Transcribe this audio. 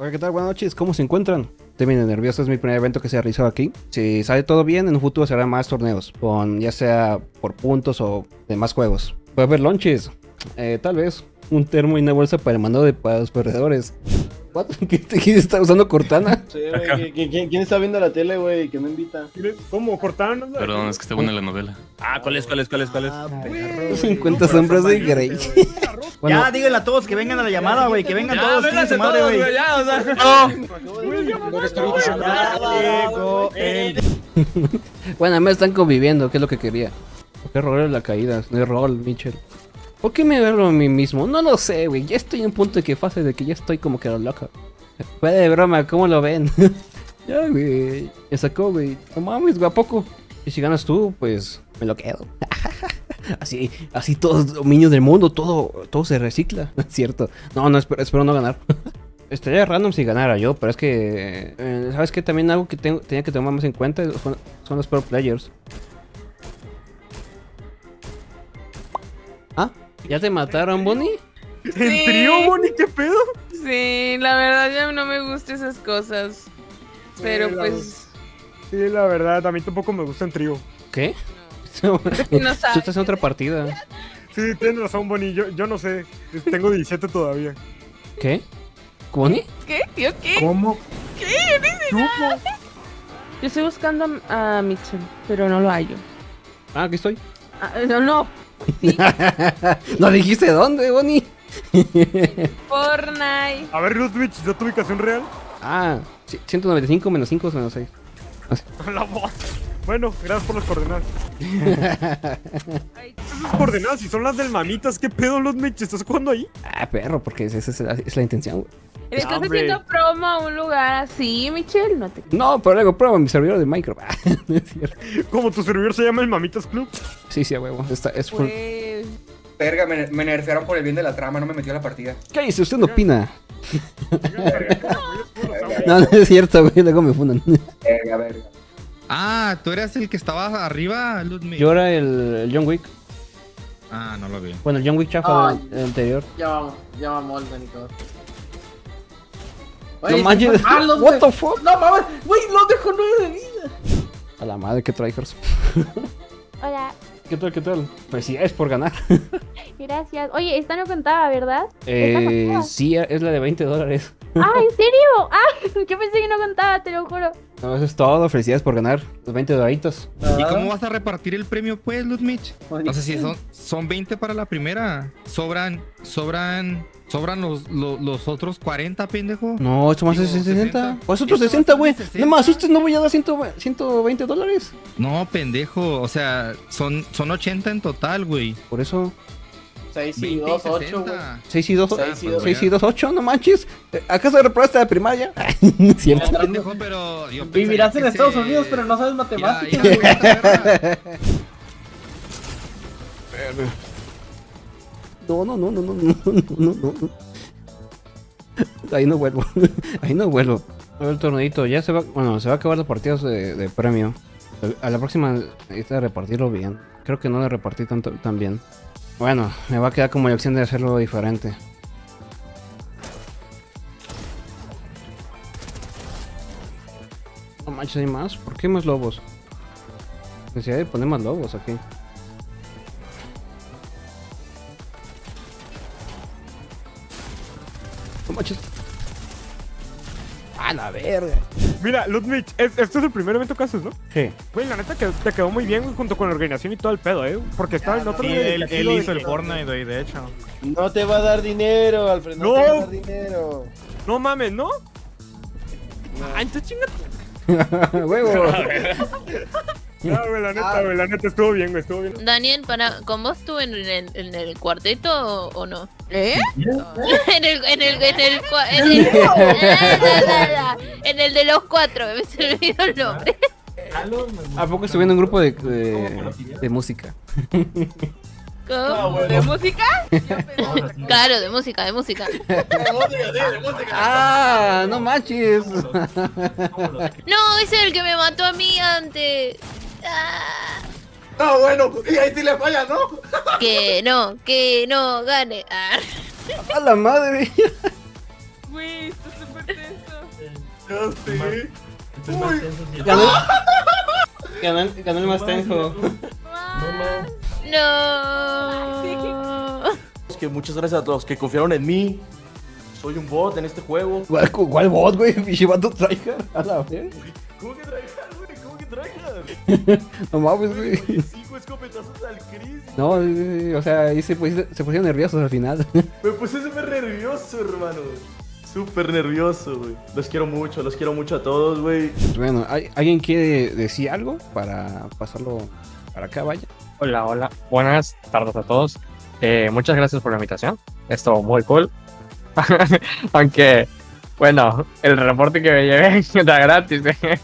Hola, ¿qué tal? Buenas noches, ¿cómo se encuentran? Estoy bien nervioso, es mi primer evento que se realizó aquí. Si sale todo bien, en un futuro se harán más torneos, con ya sea por puntos o de más juegos. Puede haber launches, eh, tal vez un termo y una bolsa para el mando de para los perdedores. What? ¿Qué, ¿Quién está usando Cortana? Sí, güey, ¿quién, quién, quién está viendo la tele, güey? que me invita? ¿Cómo? ¿Cortaron? ¿no? Perdón, es que está buena la novela. Ah, ¿cuál es, cuál es, cuál es, cuál es? 50 sombras de Grey. Bueno, Ya, díganle a todos que vengan a la llamada, güey. Que vengan todos. chingue su madre, todos, güey. ya, o sea. Ya el- bueno, además están conviviendo, que es lo que quería. ¿Por qué rol es la caída? No es rol, Mitchell. ¿Por qué me veo a mí mismo? No lo sé, güey. Ya estoy en un punto de que fase de que ya estoy como que loco. Fue de broma, ¿cómo lo ven? ya, güey. Ya sacó, güey. No mames, güey, ¿a poco? Y si ganas tú, pues me lo quedo. así, así todos los dominios del mundo, todo, todo se recicla. Es cierto. No, no, espero, espero no ganar. Estaría random si ganara yo, pero es que. eh, ¿Sabes qué? También algo que tengo, tenía que tomar más en cuenta son, son los pro players. ¿Ah? ¿Ya te mataron, Bonnie? ¿En trío, Bonnie? ¿Qué pedo? Sí, la verdad ya no me gustan esas cosas. Pero Sí, la- pues Sí, la verdad, a mí tampoco me gusta en trío. ¿Qué? No Tú estás en otra partida. Sí, tienes razón, Bonnie. Yo, yo no sé. Tengo 17 todavía. ¿Qué? ¿Bonnie? ¿Qué? ¿Yo qué? ¿Cómo? Yo estoy buscando a, a Mitchell, pero no lo hallo. Ah, aquí estoy. Ah, no, no. ¿No dijiste dónde, Bonnie? Fortnite. A ver, Ludwig, ¿da tu ubicación real? ah, sí, 195 menos 5 menos 6. La voz. Bueno, gracias por las coordenadas. Esas coordenadas, si son las del mamitas, ¿qué pedo, Ludwig? ¿Estás jugando ahí? Ah, perro, porque esa es, la- es la intención, güey. ¿Le estás Hombre. haciendo promo a un lugar así, Mitchell? No te... No, pero luego prueba mi servidor de Minecraft. Ah, no es cierto. Como tu servidor se llama el Mamitas Club. Sí, sí, a huevo. Está, es full. Pues... Verga, me, me nerfearon por el bien de la trama, no me metió a la partida. ¿Qué dice? ¿Usted no opina? No, no es cierto, güey. Luego me fundan. Verga, verga. Ah, tú eras el que estaba arriba, Ludwig. Yo era el, el John Wick. Ah, no lo vi. Bueno, el John Wick chafa Ay. del, del anterior. Ya vamos, ya vamos, el Benito. No manches. Ah, los What de- the fuck? No mames, güey, lo dejo nueve de vida. A la madre, qué tryhards. Hola, ¿Qué tal, qué tal? Pues sí, es por ganar. gracias. Oye, esta no contaba, ¿verdad? Eh, sí, es la de 20 dólares. Ah, ¿en serio? Ah, yo pensé que no contaba, te lo juro. No, eso es todo. Felicidades por ganar los 20 dolaritos. ¿Y cómo vas a repartir el premio, pues, Ludwig? No sé si son, son 20 para la primera. Sobran, sobran, sobran los, los, los otros 40, pendejo. No, esto más es 60. 60. Pues otros Esto 60, va a güey. No 60. me asustes, no voy a dar 100 120 dólares. No, pendejo. O sea, son, son 80 en total, güey. Por eso, 6 y 20 y 2, 8, güey. 60. 6 y 2, Seis y dos. 6 y 2, 8, no manches. Eh, ¿Acaso reprobaste de primaria? no es cierto. Pendejo, pero yo Vivirás en Estados se- Unidos, pero no sabes matemáticas. No, no, no, no, no, no, no, no, no. Ahí no vuelvo. Ahí no vuelvo. A ver, El torneito, ya se va, bueno, se va a acabar los partidos de, de premio. A la próxima necesito repartirlo bien. Creo que no lo repartí tanto tan bien. Bueno, me va a quedar como la opción de hacerlo diferente. No manches, hay más. ¿Por qué más lobos? Necesidad de poner lobos aquí. No manches. A la verga. Mira, Ludwig, es- este es el primer evento que haces, ¿no? Sí. Güey, la neta que te quedó muy bien, junto con la organización y todo el pedo, ¿eh? Porque estaba en otro... Sí, nivel él, hizo el que- Fortnite, güey, de hecho. No te va a dar dinero, Alfred. No, No. te va a dar dinero. No mames, ¿no? Ah, entonces chinga. Huevo. No, güey, la neta, güey, la neta estuvo bien, güey, estuvo bien. Daniel, para, ¿con vos tú en el, en el cuarteto o, o no? ¿Eh? en el, en el, en el, en en de los cuatro, me se olvidó el nombre. ¿A poco estuve en un grupo de, de, de música? ¿Cómo? ¿De música? Claro, de música, de música. ¡Ah! ¡No manches! No, ese es el que me mató a mí antes. Ah, No, bueno, y ahí sí le falla, ¿no? que no, que no gane. Ah. ¡A la madre! Güey, esto es súper tenso. Ganó, ganó, el- ganó el más tenso. No. Es que muchas gracias a todos que confiaron en mí. Soy un bot en este juego. ¿Cuál, cuál bot, güey? Pinche vato tryhard. A la vez. ¿Cómo que tryhard, güey? No mames, güey. Cinco escopetazos al Chris. No, sí, o sea, ahí se, pusi- se pusieron nerviosos al final. Me puse súper nervioso, hermano. Súper nervioso, güey. Los quiero mucho, los quiero mucho a todos, güey. bueno, ¿hay- ¿alguien quiere decir algo para pasarlo para acá, vaya? Hola, hola. Buenas tardes a todos. Eh, muchas gracias por la invitación. Estuvo muy cool. Aunque, bueno, el reporte que me llevé era gratis. ¿eh?